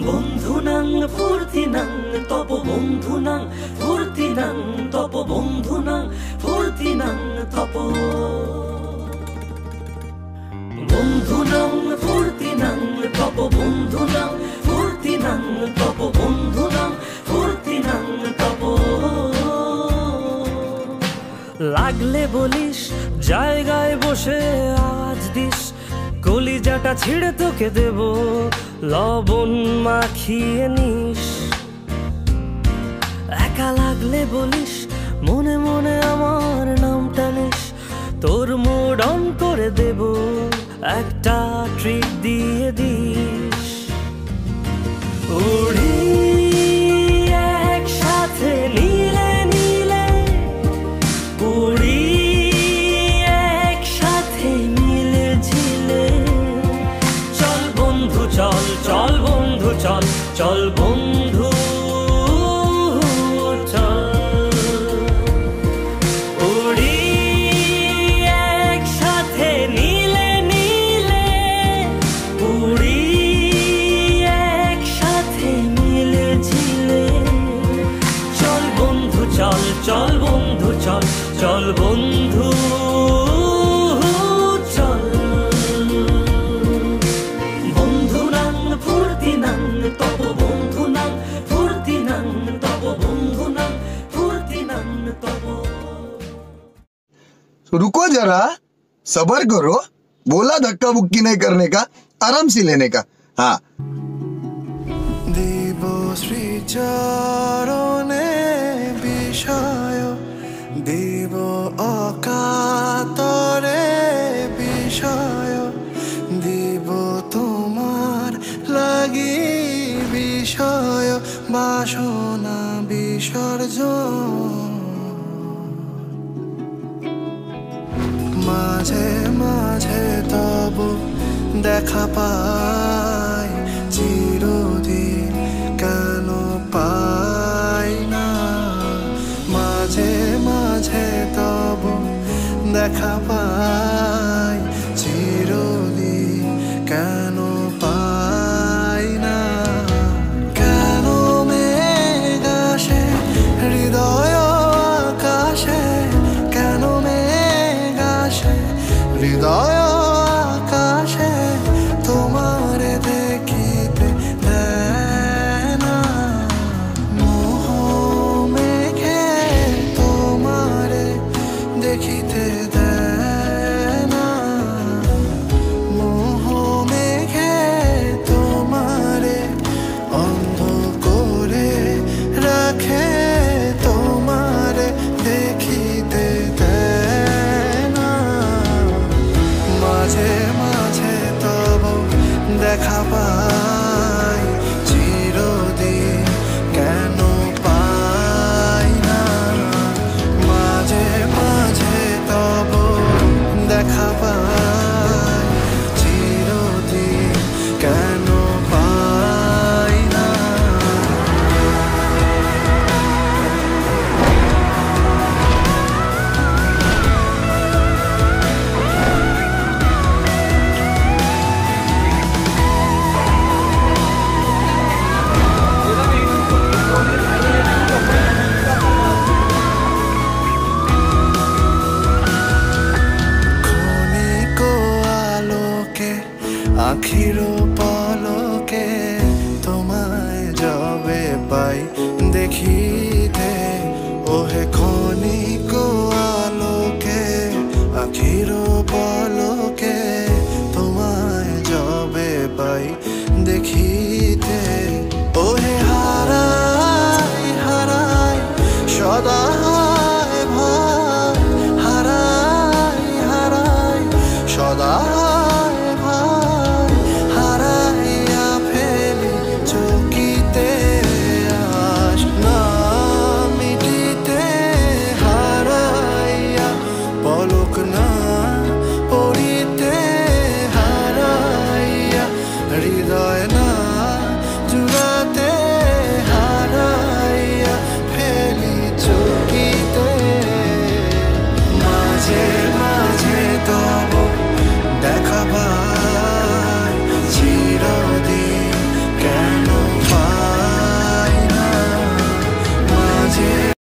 বন্ধু নাং, ফুর্তি নাং, তপ বন্ধু নাং, ফুর্তি নাং, তপ বন্ধু নাং, ফুর্তি নাং, তপ। বন্ধু নাং, ফুর্তি নাং, তপ বন্ধু নাং, ফুর্তি নাং, তপ বন্ধু নাং, ফুর্তি নাং, তপ। লাগলে বলিস, জায়গায় বসে আজ দিস, কলিজাটা ছিঁড়ে তোকে দেব। লবণ মাখিয়ে নিস। একা লাগলে বলিস, মনে মনে আমার নাম টানিস তোর মুড অন করে দেব, একটা ট্রিপ দিয়ে দিস। উড়ি চল বন্ধু চল। বন্ধু চল চল বন্ধু। रुको जरा सबर करो बोला धक्का बुक्की नहीं करने का आराम से लेने का हाँ দেব শ্রীচরণে বিষয় দেব অকাতরে বিষয় দেব তোমার লাগি বিষয় বাসনা বিসর্জন মাঝে মাঝে তব দেখা পাই চিরদিন কেন পাই না? মাঝে মাঝে তব দেখা পাই। olvidar. আখির পালা